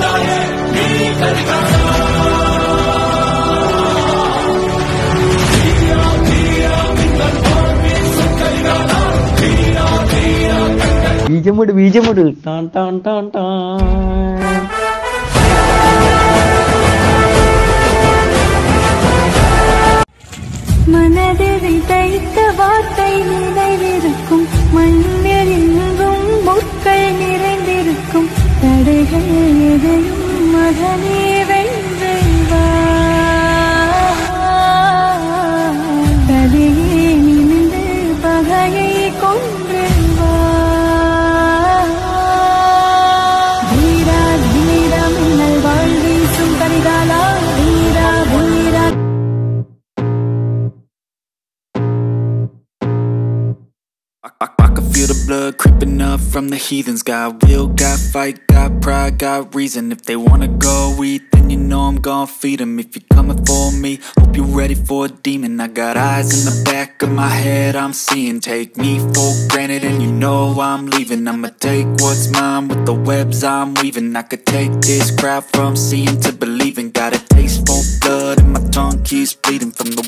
வந்தாயே நீ கரிகாரா ബീജമോട് ബീജമോട് ടാൻ ടാൻ ടാൻ ടാൻ മനതിൽ വിതയ്ത്ത വാർത്തൈ നിലവിരിക്കും മണ്ണ് I, can feel the blood creeping up from the heathens. Got will, got fight, got pride, got reason. If they wanna go eat, I'm gon' feed them. If you're coming for me, hope you're ready for a demon. I got eyes in the back of my head, I'm seeing. Take me for granted, and you know I'm leaving. I'ma take what's mine with the webs I'm weaving. I could take this crowd from seeing to believing. Got a taste for blood, and my tongue keeps bleeding from the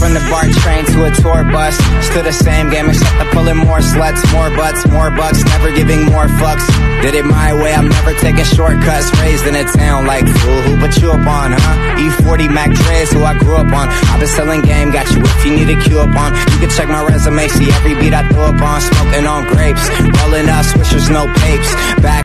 From the BART train to a tour bus. Still the same game except I'm pulling more sluts More butts, more bucks, never giving more fucks. Did it my way, I'm never taking shortcuts. Raised in a town like fool, who put you up on, huh? E40 Mac Dre's who I grew up on. I've been selling game, got you if you need a cue up on. You can check my resume, see every beat I throw up on. Smoking on grapes, rolling up swishers, no papes. Back